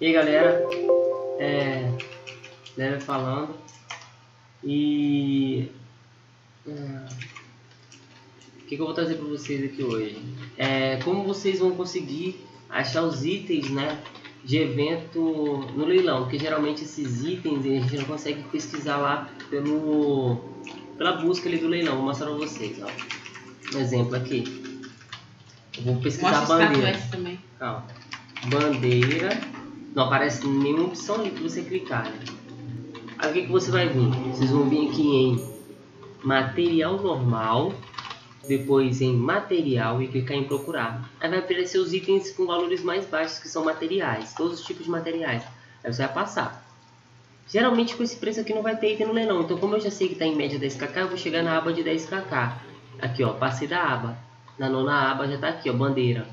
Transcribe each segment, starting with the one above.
E aí galera, é, Leve falando e é, o que, que, eu vou trazer para vocês aqui hoje? É, como vocês vão conseguir achar os itens né, de evento no leilão, porque geralmente esses itens a gente não consegue pesquisar lá pelo, pela busca ali do leilão. Vou mostrar para vocês. Ó. Um exemplo aqui. Eu vou pesquisar Mostra bandeira. Calma. Bandeira não aparece nenhuma opção que você clicar. Né? Aí o que, que você vai vir? Vocês vão vir aqui em material normal, depois em material e clicar em procurar. Aí vai aparecer os itens com valores mais baixos que são materiais, todos os tipos de materiais. Aí você vai passar. Geralmente com esse preço aqui não vai ter item no leilão, então como eu já sei que está em média 10kk, eu vou chegar na aba de 10kk. Aqui ó, passei da aba. Na nona aba já está aqui ó, bandeira.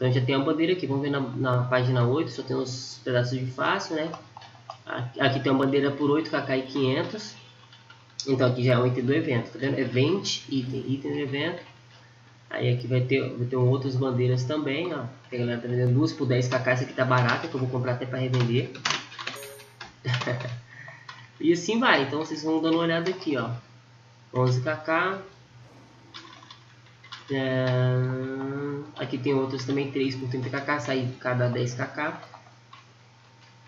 Então já tem a bandeira aqui, vamos ver na, na página 8, só tem os pedaços de fácil, né? Aqui tem uma bandeira por 8 kk e 500. Então aqui já é o item do evento, tá vendo? Event, item, item do evento. Aí aqui vai ter, vai ter outras bandeiras também, ó. A galera tá vendendo duas por 10 kk, essa aqui tá barata, que eu vou comprar até para revender. e assim vai, então vocês vão dando uma olhada aqui, ó. 11 kk. É... Aqui tem outras também, 3 por 30kk, sai cada 10kk.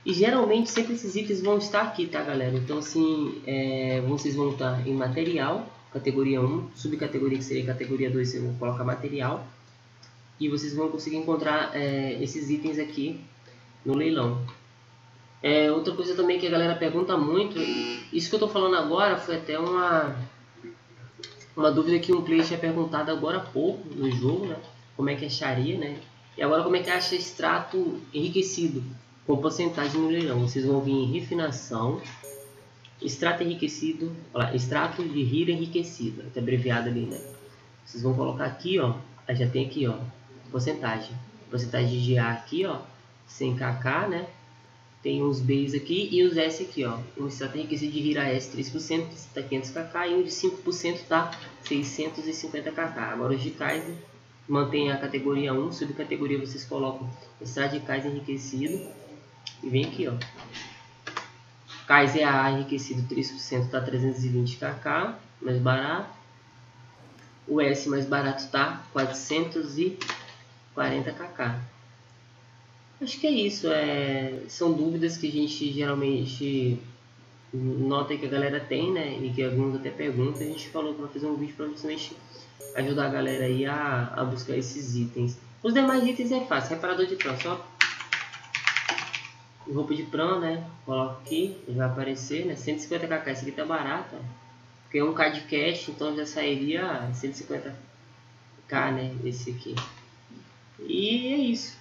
E geralmente sempre esses itens vão estar aqui, tá galera? Então assim, é, vocês vão estar em material, categoria 1, subcategoria que seria categoria 2, você coloca material. E vocês vão conseguir encontrar é, esses itens aqui no leilão. É, outra coisa também que a galera pergunta muito, isso que eu estou falando agora foi até uma, uma dúvida que um player tinha perguntado agora há pouco no jogo, né? como é que acharia, né? E agora como é que acha extrato enriquecido com porcentagem no leilão. Vocês vão vir em refinação, extrato enriquecido, olha extrato de rir enriquecido, até abreviado ali, né? Vocês vão colocar aqui, ó, já tem aqui, ó, porcentagem. Porcentagem de GA aqui, ó, 100kk, né? Tem uns Bs aqui e os S aqui, ó. Um extrato enriquecido de Rira S 3%, está 500kk e um de 5% tá 650kk. Agora os de Kaiser mantém a categoria 1, subcategoria vocês colocam extrato de Kaiser enriquecido e vem aqui, ó. Kaiser A enriquecido 3% tá 320 kk, mais barato. O S mais barato tá 440 kk. Acho que é isso. É, são dúvidas que a gente geralmente nota que a galera tem, né? E que alguns até perguntam. A gente falou para fazer um vídeo para justamente ajudar a galera aí a, a buscar esses itens. Os demais itens é fácil. Reparador de prão, só roupa de prão, né? Coloco aqui, vai aparecer, né? 150kk, esse aqui tá barato. Porque é um K de cash, então já sairia 150k, né? Esse aqui. E é isso,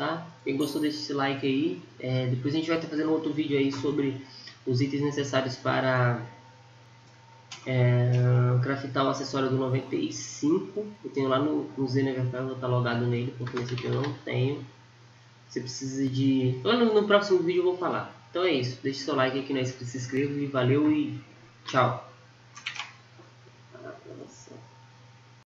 tá? Quem gostou, deixa esse like aí. É, depois a gente vai estar fazendo outro vídeo aí sobre os itens necessários para é, craftar o acessório do 95. Eu tenho lá no, no eu vou estar logado nele, porque esse aqui eu não tenho. Você precisa de... No, no próximo vídeo eu vou falar. Então é isso. Deixe seu like aqui na né? inscrição, se inscreva e valeu e tchau. Nossa.